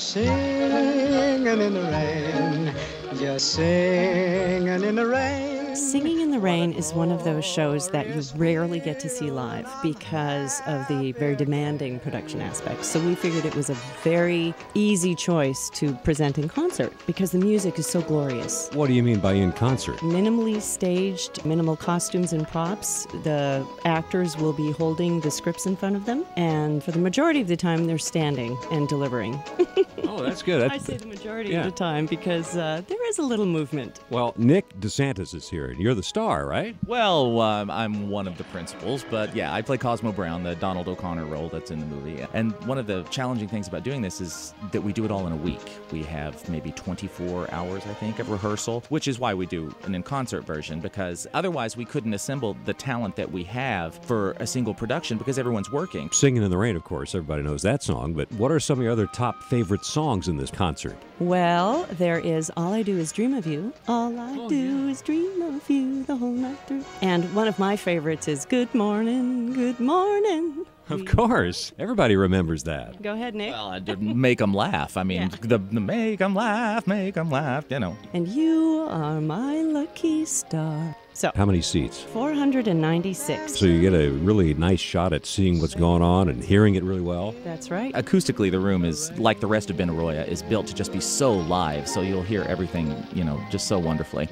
singing in the rain, just singing. Singing in the Rain is one of those shows that you rarely get to see live because of the very demanding production aspects. So we figured it was a very easy choice to present in concert because the music is so glorious. What do you mean by in concert? Minimally staged, minimal costumes and props. The actors will be holding the scripts in front of them, and for the majority of the time, they're standing and delivering. Oh, that's good. I say the majority Yeah. of the time because uh, there is a little movement. Well, Nick DeSantis is here, you're the star, right? Well, um, I'm one of the principals, but yeah, I play Cosmo Brown, the Donald O'Connor role that's in the movie. And one of the challenging things about doing this is that we do it all in a week. We have maybe 24 hours, I think, of rehearsal, which is why we do an in concert version, because otherwise we couldn't assemble the talent that we have for a single production because everyone's working. Singing in the Rain, of course, everybody knows that song, but what are some of your other top favorite songs in this concert? Well, there is All I Do Is Dream of You. All I do is dream of you the whole night through. And one of my favorites is Good Morning, Good Morning. Of course, everybody remembers that. Go ahead, Nick. Well, I did make them laugh. I mean, Yeah. the, the make them laugh, make them laugh, you know. And you are my lucky star. So, How many seats? 496. So you get a really nice shot at seeing what's going on and hearing it really well. That's right. acoustically the room is like the rest of Benaroya is built to just be so live so you'll hear everything you know just so wonderfully